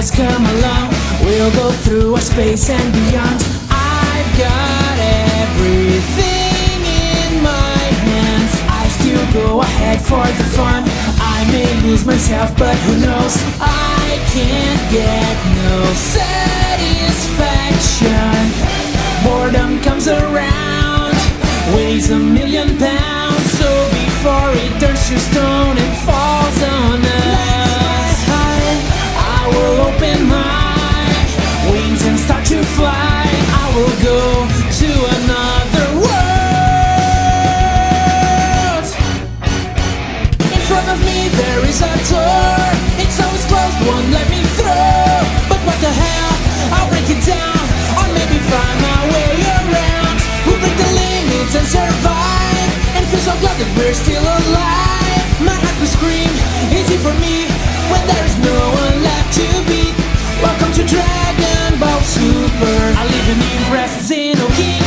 along. We'll go through a space and beyond. I've got everything in my hands. I still go ahead for the fun. I may lose myself, but who knows? I can't get no satisfaction. Boredom comes around, weighs a million pounds. So before it turns to stone front of me there is a door. It's always closed, won't let me through. But what the hell? I'll break it down, or maybe find my way around. We'll break the limits and survive, and feel so glad that we're still alive. My heart will scream, easy for me, when there is no one left to beat. Welcome to Dragon Ball Super. I live in impress in Okinawa.